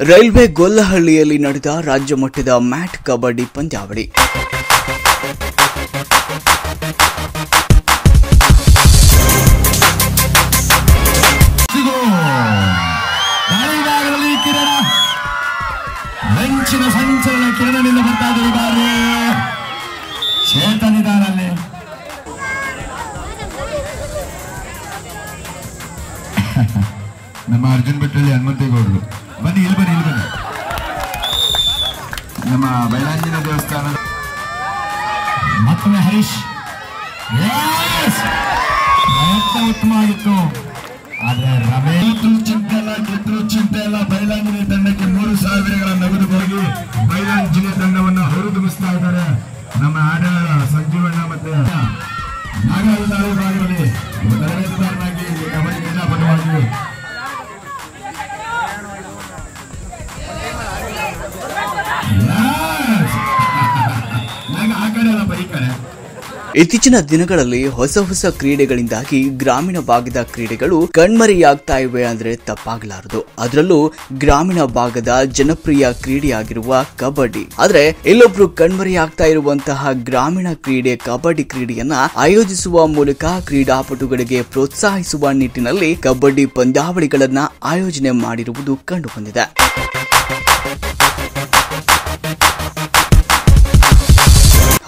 Railway ಗೊಲ್ಲಹಳ್ಳಿಯಲ್ಲಿ ನಡೆದ ರಾಜ್ಯ ಮಟ್ಟದ ಮ್ಯಾಟ್ ಕಬಡ್ಡಿ ಪಂದ್ಯಾವಳಿ. ನಮ್ಮ ಅರ್ಜುನ್ ಬಿಟ್ಟಲ್ಲಿ ಹನುಮಂತೇಗೌಡರು. ಬನ್ನಿ, ಇಲ್ಲಿ ಬನ್ನಿ ಇಲ್ಲಿ ಬನ್ನಿ. ನಮ್ಮ ಬೈಲಾಂಜಿನ ದೇವಸ್ಥಾನ ಮತ್ತೊಮ್ಮೆ ಹರೀಶ್! ಪ್ರಯತ್ನ ಉತ್ತಮವಾಗಿತ್ತು ಆದ್ರೆ ರಮೇಶ್ ಚಿಂತೆ ಇಲ್ಲ ಗೆದ್ರು ಚಿಂತೆ ಇಲ್ಲ ಬೈಲಾಂಜಿನಿ ತಂಡಕ್ಕೆ ಮೂರು ಸಾವಿರಗಳ ನಗದು ಹೋಗಿ ಬೈಲಾಂಜಿನ ತಂಡವನ್ನು ಹೊರದುಂಬಿಸ್ತಾ ಇದ್ದಾರೆ. ನಮ್ಮ ಆಡಳ ಸಂಜೀವಣ್ಣ ಮತ್ತೆ ನಾಗರಾಜ ಭಾಗದಲ್ಲಿ ತರಬೇತುದಾರನಾಗಿ ಕಬಡ್ಡಿ ಕ್ರೀಡಾಪಟುವಾಗಿ ಇತ್ತೀಚಿನ ದಿನಗಳಲ್ಲಿ ಹೊಸ ಹೊಸ ಕ್ರೀಡೆಗಳಿಂದಾಗಿ ಗ್ರಾಮೀಣ ಭಾಗದ ಕ್ರೀಡೆಗಳು ಕಣ್ಮರೆಯಾಗ್ತಾ ಇವೆ ಅಂದ್ರೆ ತಪ್ಪಾಗಲಾರದು. ಅದರಲ್ಲೂ ಗ್ರಾಮೀಣ ಭಾಗದ ಜನಪ್ರಿಯ ಕ್ರೀಡೆಯಾಗಿರುವ ಕಬಡ್ಡಿ. ಆದ್ರೆ ಇಲ್ಲೊಬ್ರು ಕಣ್ಮರೆಯಾಗ್ತಾ ಇರುವಂತಹ ಗ್ರಾಮೀಣ ಕ್ರೀಡೆ ಕಬಡ್ಡಿ ಕ್ರೀಡೆಯನ್ನ ಆಯೋಜಿಸುವ ಮೂಲಕ ಕ್ರೀಡಾಪಟುಗಳಿಗೆ ಪ್ರೋತ್ಸಾಹಿಸುವ ನಿಟ್ಟಿನಲ್ಲಿ ಕಬಡ್ಡಿ ಪಂದ್ಯಾವಳಿಗಳನ್ನ ಆಯೋಜನೆ ಮಾಡಿರುವುದು ಕಂಡುಬಂದಿದೆ.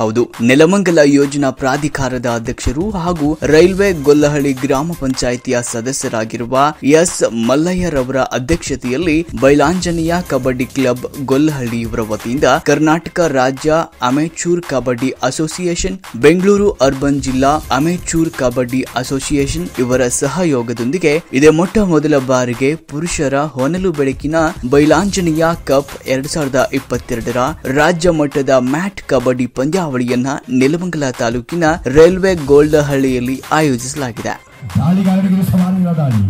ಹೌದು. ನೆಲಮಂಗಲ ಯೋಜನಾ ಪ್ರಾಧಿಕಾರದ ಅಧ್ಯಕ್ಷರು ಹಾಗೂ ರೈಲ್ವೆ ಗೊಲ್ಲಹಳ್ಳಿ ಗ್ರಾಮ ಪಂಚಾಯಿತಿಯ ಸದಸ್ಯರಾಗಿರುವ ಎಸ್ ಮಲ್ಲಯ್ಯರವರ ಅಧ್ಯಕ್ಷತೆಯಲ್ಲಿ ಬೈಲಾಂಜನೇಯ ಕಬಡ್ಡಿ ಕ್ಲಬ್ ಗೊಲ್ಲಹಳ್ಳಿ ಇವರ ವತಿಯಿಂದ ಕರ್ನಾಟಕ ರಾಜ್ಯ amateur kabaddi association, Bengaluru urban ಜಿಲ್ಲಾ ಅಮೆಚೂರ್ ಕಬಡ್ಡಿ ಅಸೋಸಿಯೇಷನ್ ಇವರ ಸಹಯೋಗದೊಂದಿಗೆ ಇದೇ ಮೊಟ್ಟ ಮೊದಲ ಬಾರಿಗೆ ಪುರುಷರ ಹೊನಲು ಬೆಳಕಿನ ಬೈಲಾಂಜನೇಯ ಕಪ್ ಎರಡ್ ಸಾವಿರದ ಇಪ್ಪತ್ತೆರಡರ ರಾಜ್ಯ ಮಟ್ಟದ ಮ್ಯಾಟ್ ಕಬಡ್ಡಿ ಪಂದ್ಯಾವಳಿಯನ್ನ ನೆಲಮಂಗಲ ತಾಲೂಕಿನ ರೈಲ್ವೆ ಗೋಲ್ಡಹಳ್ಳಿಯಲ್ಲಿ ಆಯೋಜಿಸಲಾಗಿದೆ. ದಾಳಿಗಾರರಿಗೆ ಸಮಾನ ದಾಳಿ.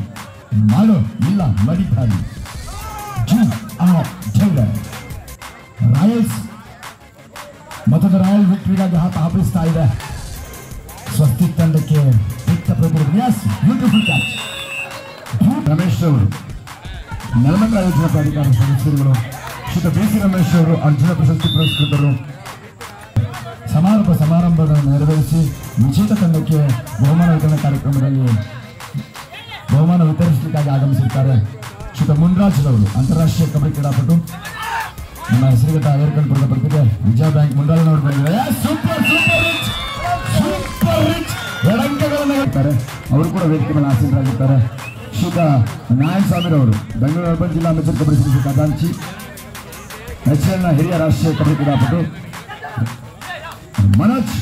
ಮಾಡು, ಇಲ್ಲ ಮಡಿತಾಳಿ ಜಿ, ಆ ಜಂಗ ರಾಯಲ್ಸ್ ಮತದ ರಾಯಲ್ ವಿಕ್ಟರಿಗಾಗಿ ಹಾತ ಹಾಪಿಸ್ತಾ ಇದೆ. ಸ್ವಸ್ತಿಕ್ ತಂಡಕ್ಕೆ ಬಿಟ್ಟ ಪ್ರತಿರೋಧ ಎಸ್ ಬ್ಯೂಟಿಫುಲ್ ಕ್ಯಾಚ್ ರಮೇಶ್ ಅವರು ನೆಲಮಂಗಲ ಯೋಜನಾ ಪ್ರಾಧಿಕಾರ ಸದಸ್ಯರುಗಳು ಶ್ರೀತ ಬಿ ಸಿ ರಮೇಶ್ ಅವರು ಅರ್ಜುನ ಪ್ರಶಸ್ತಿ ಪುರಸ್ಕೃತರು ಸಮಾರೋಪ ಸಮಾರಂಭವನ್ನು ನೆರವೇರಿಸಿ ವಿಜೇತ ತಂಡಕ್ಕೆ ಬಹುಮಾನ ವಿತರಣಾ ಕಾರ್ಯಕ್ರಮದಲ್ಲಿ ಬಹುಮಾನ ವಿತರಿಸಲಿಕ್ಕಾಗಿ ಆಗಮಿಸಿರ್ತಾರೆ ಶ್ರೀತ ಮುನ್ರಾಜ್ರವರು, ಅಂತಾರಾಷ್ಟ್ರೀಯ ಕಬಡ್ಡಿ ಕ್ರೀಡಾಪಟು. ನಮ್ಮ ಹೆಸರುಗಟ್ಟ ಏರ್ಕಂಡ್ಪುರದ ಬರ್ತಿದೆ ವಿಜಯ ಬ್ಯಾಂಕ್ ಮುಂದಾಳನವರು ಬಂದಿದ್ದಾರೆ ಅವರು ಕೂಡ ವೇದಿಕೆ ಮೇಲೆ ಆಸೀನರಾಗಿರ್ತಾರೆ ಶ್ರೀತ ನಾರಾಯಣ ಸ್ವಾಮಿರವರು ಬೆಂಗಳೂರು ಅರ್ಬನ್ ಜಿಲ್ಲಾ ಮೆಚ್ಚಿನ ಕಬಡ್ಡಿ ಸಂಸ್ಥೆ ಎಚ್ ಎಲ್ನ ಹಿರಿಯ ರಾಷ್ಟ್ರೀಯ ಕಬಡ್ಡಿ ಕ್ರೀಡಾಪಟು. ಮನೋಜ್.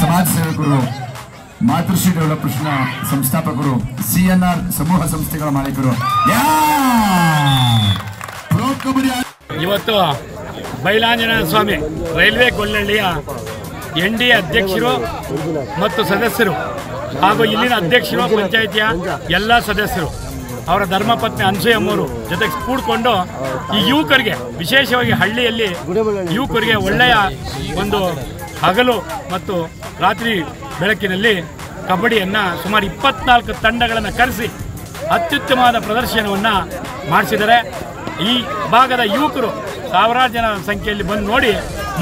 ಸಮಾಜ ಸೇವಕರು ಮಾತೃಶ್ರೀ ಡೆವಲಪರ್ಸ್ನ ಸಂಸ್ಥಾಪಕರು ಸಿಎನ್ಆರ್ ಸಮೂಹ ಸಂಸ್ಥೆಗಳ ಮಾಲೀಕರು. ಇವತ್ತು ಬೈಲಾಂಜನೇಯ ಸ್ವಾಮಿ, ರೈಲ್ವೆ ಗೊಲ್ಲಳ್ಳಿಯ ಎನ್ ಡಿ ಅಧ್ಯಕ್ಷರು ಮತ್ತು ಸದಸ್ಯರು ಹಾಗೂ ಇಲ್ಲಿನ ಅಧ್ಯಕ್ಷರು, ಪಂಚಾಯಿತಿಯ ಎಲ್ಲ ಸದಸ್ಯರು. ಅವರ ಧರ್ಮಪತ್ನಿ ಅನ್ಸೂಯಮ್ಮವರು ಜೊತೆಗೆ ಕೂಡ್ಕೊಂಡು ಈ ಯುವಕರಿಗೆ, ವಿಶೇಷವಾಗಿ ಹಳ್ಳಿಯಲ್ಲಿ ಯುವಕರಿಗೆ ಒಳ್ಳೆಯ ಒಂದು ಹಗಲು ಮತ್ತು ರಾತ್ರಿ ಬೆಳಕಿನಲ್ಲಿ ಕಬಡ್ಡಿಯನ್ನು ಸುಮಾರು ಇಪ್ಪತ್ನಾಲ್ಕು ತಂಡಗಳನ್ನು ಕರೆಸಿ ಅತ್ಯುತ್ತಮವಾದ ಪ್ರದರ್ಶನವನ್ನು ಮಾಡಿಸಿದ್ದಾರೆ. ಈ ಭಾಗದ ಯುವಕರು ಸಾವಿರಾರು ಜನ ಸಂಖ್ಯೆಯಲ್ಲಿ ಬಂದು ನೋಡಿ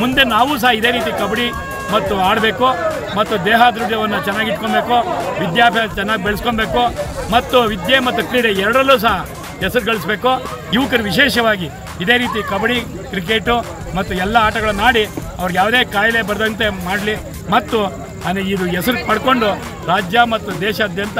ಮುಂದೆ ನಾವು ಸಹ ಇದೇ ರೀತಿ ಕಬಡ್ಡಿ ಮತ್ತು ಆಡಬೇಕು ಮತ್ತು ದೇಹಾದೃಢ್ಯವನ್ನು ಚೆನ್ನಾಗಿ ಇಟ್ಕೊಬೇಕು ವಿದ್ಯಾಭ್ಯಾಸ ಚೆನ್ನಾಗಿ ಬೆಳೆಸ್ಕೊಬೇಕು ಮತ್ತು ವಿದ್ಯೆ ಮತ್ತು ಕ್ರೀಡೆ ಎರಡರಲ್ಲೂ ಸಹ ಹೆಸರು ಗಳಿಸಬೇಕು. ಯುವಕರು ವಿಶೇಷವಾಗಿ ಇದೇ ರೀತಿ ಕಬಡ್ಡಿ, ಕ್ರಿಕೆಟು ಮತ್ತು ಎಲ್ಲ ಆಟಗಳನ್ನು ಆಡಿ ಅವ್ರಿಗೆ ಯಾವುದೇ ಕಾಯಿಲೆ ಬರದಂತೆ ಮಾಡಲಿ ಮತ್ತು ಇದು ಹೆಸರು ಪಡ್ಕೊಂಡು ರಾಜ್ಯ ಮತ್ತು ದೇಶಾದ್ಯಂತ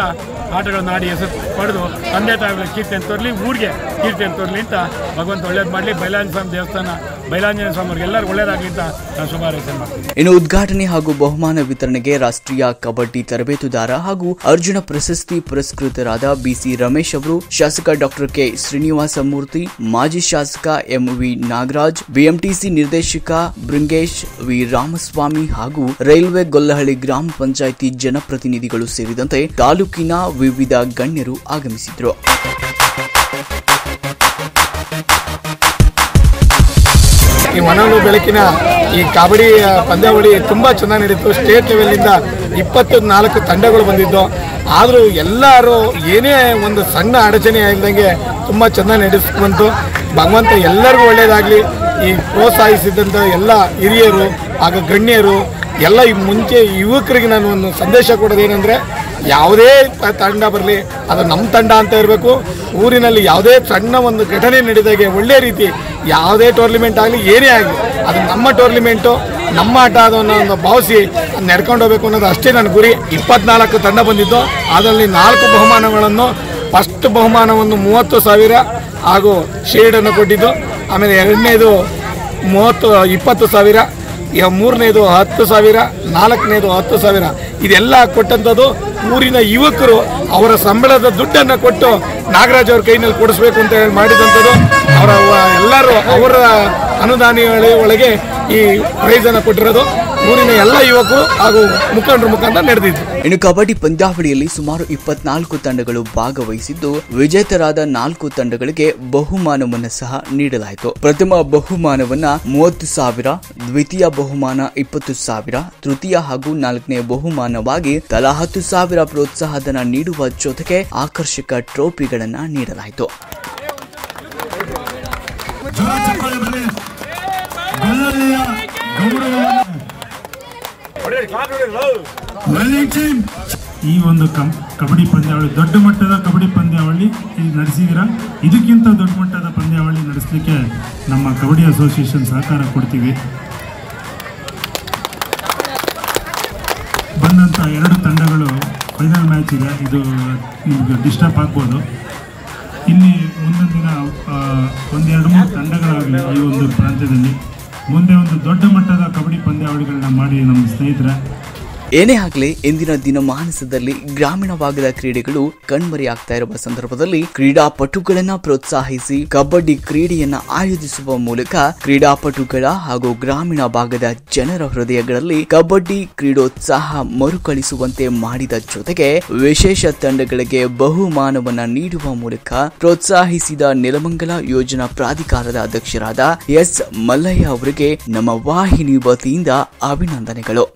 ಆಟಗಳನ್ನು ಆಡಿ ಹೆಸರು ಪಡೆದು ತಂದೆ ತಾಯಿಗಳ ಕೀರ್ತಿಯನ್ನು ತರಲಿ, ಊರಿಗೆ ಕೀರ್ತಿಯನ್ನು ತರಲಿ ಅಂತ ಭಗವಂತ ಒಳ್ಳೇದು ಮಾಡಲಿ. ಬೈಲಾನ್ ಸ್ವಾಮಿ ದೇವಸ್ಥಾನ ಬೈಲಾಂಜನೇಯ ಸ್ವಾಮಿ ಎಲ್ಲರಿಗೂ ಎಲ್ಲರೂ ಒಳ್ಳೇದಾಗಲಿ ಅಂತ ನಾನು ಶುಭಾರೈಸೆ ಮಾಡ್ತೀನಿ. ಇನ್ನು ಉದ್ಘಾಟನೆ ಹಾಗೂ ಬಹುಮಾನ ವಿತರಣೆಗೆ ರಾಷ್ಟ್ರೀಯ ಕಬಡ್ಡಿ ತರಬೇತುದಾರ ಹಾಗೂ ಅರ್ಜುನ ಪ್ರಶಸ್ತಿ ಪುರಸ್ಕೃತರಾದ ಬಿಸಿ ರಮೇಶ್ ಅವರು ಶಾಸಕ ಡಾಕ್ಟರ್ ಕೆ ಶ್ರೀನಿವಾಸ ಮೂರ್ತಿ, ಮಾಜಿ ಶಾಸಕ ಎಂ ವಿ ನಾಗರಾಜ್, ಬಿಎಂಟಿಸಿ ನಿರ್ದೇಶಕ ಬೃಂಗೇಶ್ ವಿ ರಾಮಸ್ವಾಮಿ ಹಾಗೂ ರೈಲ್ವೆ ಗೊಲ್ಲಹಳ್ಳಿ ಗ್ರಾಮ ಪಂಚಾಯಿತಿ ಜನಪ್ರತಿನಿಧಿಗಳು ಸೇರಿದಂತೆ ತಾಲೂಕಿನ ವಿವಿಧ ಗಣ್ಯರು ಆಗಮಿಸಿದ್ರು ಈ ಮನಲು ಬೆಳಕಿನ ಈ ಕಬಡ್ಡಿ ಪಂದ್ಯಾವಳಿ ತುಂಬ ಚೆನ್ನಾಗಿ ನಡೀತು. ಸ್ಟೇಟ್ ಲೆವೆಲಿಂದ ಇಪ್ಪತ್ತು ನಾಲ್ಕು ತಂಡಗಳು ಬಂದಿದ್ದು. ಆದರೂ ಎಲ್ಲರೂ ಏನೇ ಒಂದು ಸಣ್ಣ ಅಡಚಣೆ ಇಲ್ಲದಂಗೆ ತುಂಬ ಚೆನ್ನಾಗಿ ನಡೆಸ್ಕೊಂತು ಭಗವಂತ ಎಲ್ಲರಿಗೂ ಒಳ್ಳೆಯದಾಗಲಿ ಈ ಪ್ರೋತ್ಸಾಹಿಸಿದಂಥ ಎಲ್ಲ ಹಿರಿಯರು ಹಾಗೂ ಗಣ್ಯರು, ಎಲ್ಲ ಈ ಮುಂಚೆ ಯುವಕರಿಗೆ ನಾನು ಒಂದು ಸಂದೇಶ ಕೊಡೋದೇನೆಂದರೆ ಯಾವುದೇ ತಂಡ ಬರಲಿ, ಅದು ನಮ್ಮ ತಂಡ ಅಂತ ಇರಬೇಕು. ಊರಿನಲ್ಲಿ ಯಾವುದೇ ಸಣ್ಣ ಒಂದು ಘಟನೆ ನಡೆದಾಗೆ ಒಳ್ಳೆಯ ರೀತಿ ಯಾವುದೇ ಟೂರ್ನಿಮೆಂಟ್ ಆಗಲಿ, ಏನೇ ಆಗಲಿ, ಅದು ನಮ್ಮ ಟೂರ್ನಿಮೆಂಟು ನಮ್ಮ ಆಟ ಅದನ್ನು ಒಂದು ಭಾವಿಸಿ ನಡ್ಕೊಂಡು ಹೋಗ್ಬೇಕು ಅನ್ನೋದು ಅಷ್ಟೇ ನನ್ನ ಗುರಿ. ಇಪ್ಪತ್ನಾಲ್ಕು ತಂಡ ಬಂದಿದ್ದು. ಅದರಲ್ಲಿ ನಾಲ್ಕು ಬಹುಮಾನಗಳನ್ನು ಫಸ್ಟ್ ಬಹುಮಾನವನ್ನು ಮೂವತ್ತು ಸಾವಿರ ಹಾಗೂ ಶೇಡನ್ನು ಕೊಟ್ಟಿದ್ದು. ಆಮೇಲೆ ಎರಡನೇದು ಮೂವತ್ತು, ಇಪ್ಪತ್ತು ಸಾವಿರ. ಈಗ ಮೂರನೇದು ಹತ್ತು ಸಾವಿರ, ನಾಲ್ಕನೇದು ಹತ್ತು ಸಾವಿರ. ಇದೆಲ್ಲ ಕೊಟ್ಟಂಥದ್ದು ಊರಿನ ಯುವಕರು ಅವರ ಸಂಬಳದ ದುಡ್ಡನ್ನು ಕೊಟ್ಟು ನಾಗರಾಜ್ ಅವ್ರ ಕೈನಲ್ಲಿ ಕೊಡಿಸ್ಬೇಕು ಅಂತ ಹೇಳಿ ಮಾಡಿದಂಥದ್ದು ಅವರ ಎಲ್ಲರೂ ಅವರ ಅನುದಾನಿಗಳ ಒಳಗೆ ಈ ಪ್ರೈಸನ್ನು ಕೊಟ್ಟಿರೋದು. ಊರಿನ ಎಲ್ಲ ಯುವಕರು ಹಾಗೂ ಮುಖಂಡರ ಮುಖಾಂತರ ನಡೆದಿದ್ದು. ಇನ್ನು ಕಬಡ್ಡಿ ಪಂದ್ಯಾವಳಿಯಲ್ಲಿ ಸುಮಾರು ಇಪ್ಪತ್ನಾಲ್ಕು ತಂಡಗಳು ಭಾಗವಹಿಸಿದ್ದು ವಿಜೇತರಾದ ನಾಲ್ಕು ತಂಡಗಳಿಗೆ ಬಹುಮಾನವನ್ನು ಸಹ ನೀಡಲಾಯಿತು. ಪ್ರಥಮ ಬಹುಮಾನವನ್ನ ಮೂವತ್ತು ಸಾವಿರ ದ್ವಿತೀಯ ಬಹುಮಾನ ಇಪ್ಪತ್ತು ಸಾವಿರ ತೃತೀಯ ಹಾಗೂ ನಾಲ್ಕನೇ ಬಹುಮಾನವಾಗಿ ತಲಾ ಹತ್ತು ಸಾವಿರ ಪ್ರೋತ್ಸಾಹಧನ ನೀಡುವ ಜೊತೆಗೆ ಆಕರ್ಷಕ ಟ್ರೋಫಿಗಳನ್ನ ನೀಡಲಾಯಿತು. ಈ ಒಂದು ಕಬಡ್ಡಿ ಪಂದ್ಯಾವಳಿ, ದೊಡ್ಡ ಮಟ್ಟದ ಕಬಡ್ಡಿ ಪಂದ್ಯಾವಳಿ ನಡೆಸಿದ್ದೀರಾ ಇದಕ್ಕಿಂತ ದೊಡ್ಡ ಮಟ್ಟದ ಪಂದ್ಯಾವಳಿ ನಡೆಸಲಿಕ್ಕೆ ನಮ್ಮ ಕಬಡ್ಡಿ ಅಸೋಸಿಯೇಷನ್ ಸಹಕಾರ ಕೊಡ್ತೀವಿ. ಬಂದಂಥ ಎರಡು ತಂಡಗಳು ಫೈನಲ್ ಮ್ಯಾಚ್ ಇದೆ. ಇದು ನಿಮಗೆ ಡಿಸ್ಟರ್ಬ್ ಆಗ್ಬೋದು. ಇಲ್ಲಿ ಮುಂದಿನ ದಿನ ಒಂದೆರಡು ಮೂರು ತಂಡಗಳಾಗಲಿ ಈ ಒಂದು ಪ್ರಾಂತ್ಯದಲ್ಲಿ. ಮುಂದೆ ಒಂದು ದೊಡ್ಡ ಮಟ್ಟದ ಕಬಡ್ಡಿ ಪಂದ್ಯಾವಳಿಗಳನ್ನ ಮಾಡಿ ನಮ್ಮ ಸ್ನೇಹಿತರ. ಏನೇ ಆಗಲಿ, ಇಂದಿನ ದಿನಮಾನಸದಲ್ಲಿ ಗ್ರಾಮೀಣ ಭಾಗದ ಕ್ರೀಡೆಗಳು ಕಣ್ಮರೆಯಾಗ್ತಾ ಇರುವ ಸಂದರ್ಭದಲ್ಲಿ ಕ್ರೀಡಾಪಟುಗಳನ್ನ ಪ್ರೋತ್ಸಾಹಿಸಿ ಕಬಡ್ಡಿ ಕ್ರೀಡೆಯನ್ನ ಆಯೋಜಿಸುವ ಮೂಲಕ ಕ್ರೀಡಾಪಟುಗಳ ಹಾಗೂ ಗ್ರಾಮೀಣ ಭಾಗದ ಜನರ ಹೃದಯಗಳಲ್ಲಿ ಕಬಡ್ಡಿ ಕ್ರೀಡೋತ್ಸಾಹ ಮರುಕಳಿಸುವಂತೆ ಮಾಡಿದ ಜೊತೆಗೆ ವಿಶೇಷ ತಂಡಗಳಿಗೆ ಬಹುಮಾನವನ್ನ ನೀಡುವ ಮೂಲಕ ಪ್ರೋತ್ಸಾಹಿಸಿದ ನೆಲಮಂಗಲ ಯೋಜನಾ ಪ್ರಾಧಿಕಾರದ ಅಧ್ಯಕ್ಷರಾದ ಎಸ್ ಮಲ್ಲಯ್ಯ ಅವರಿಗೆ ನಮ್ಮ ವಾಹಿನಿ ವತಿಯಿಂದ ಅಭಿನಂದನೆಗಳು.